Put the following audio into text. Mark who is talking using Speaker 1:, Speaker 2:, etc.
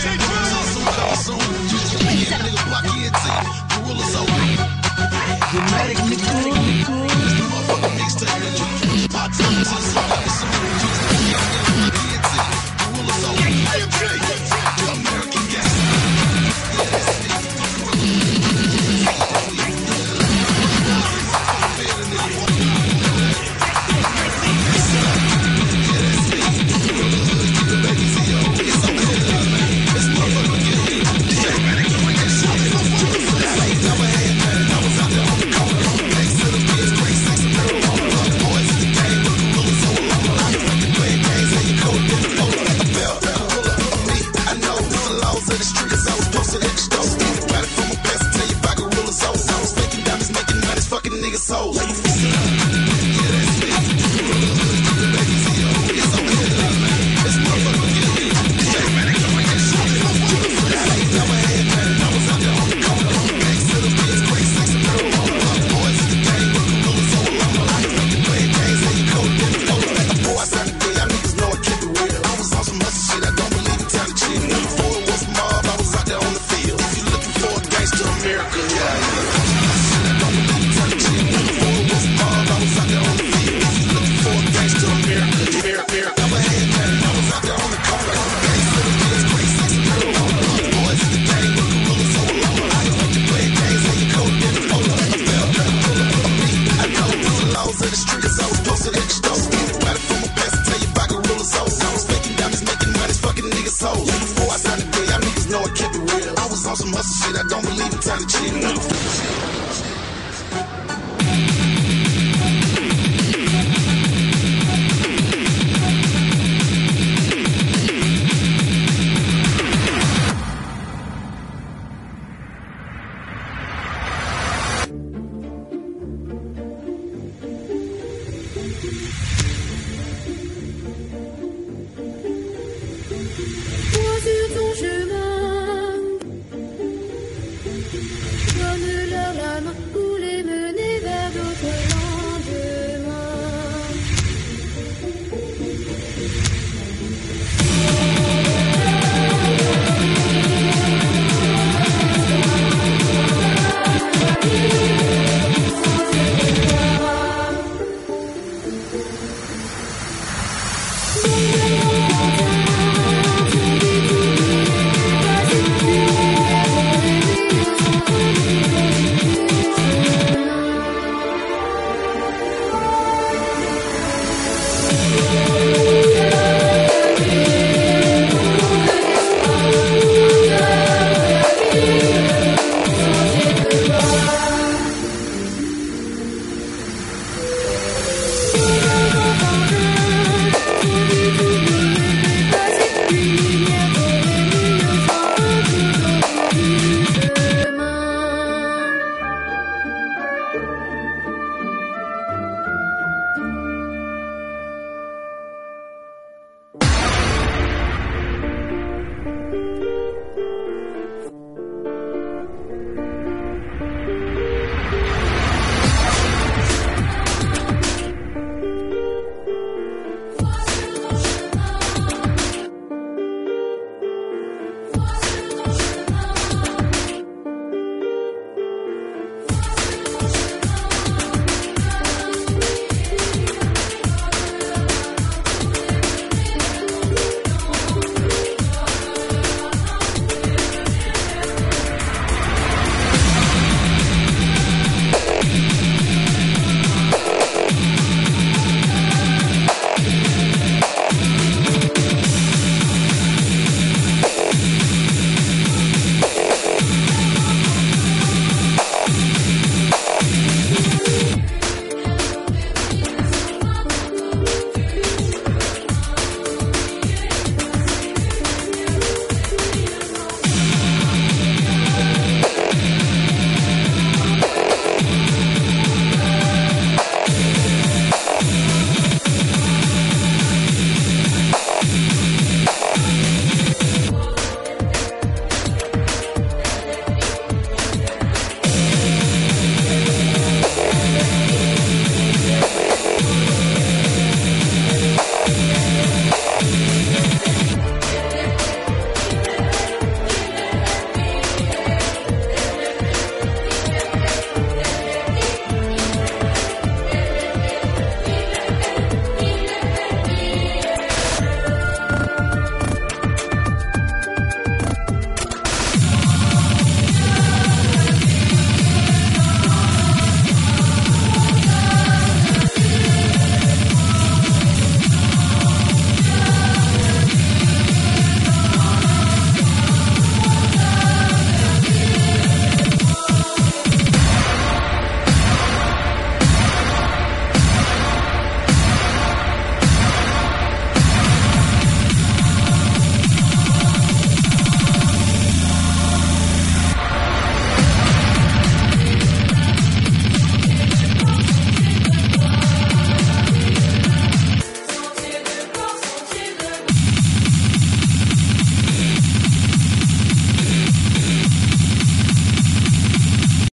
Speaker 1: Soon, you nigga block your team. Gorillas